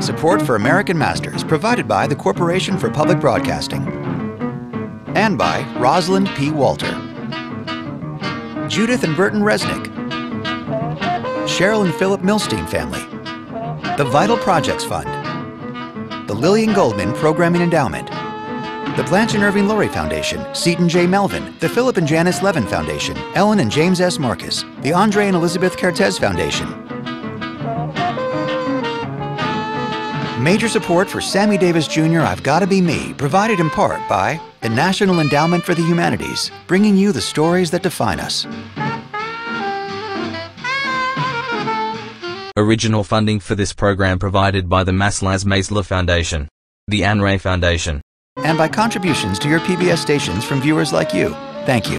Support for American Masters provided by the Corporation for Public Broadcasting. And by Rosalind P. Walter. Judith and Burton Resnick. Cheryl and Philip Milstein family. The Vital Projects Fund. The Lillian Goldman Programming Endowment. The Blanche and Irving Laurie Foundation, Seton J. Melvin, the Philip and Janice Levin Foundation, Ellen and James S. Marcus, the Andre and Elizabeth Kertész Foundation, Major support for Sammy Davis Jr. I've Gotta Be Me, provided in part by the National Endowment for the Humanities, bringing you the stories that define us. Original funding for this program provided by the Maslas Maisler Foundation, the Anne Ray Foundation, and by contributions to your PBS stations from viewers like you. Thank you.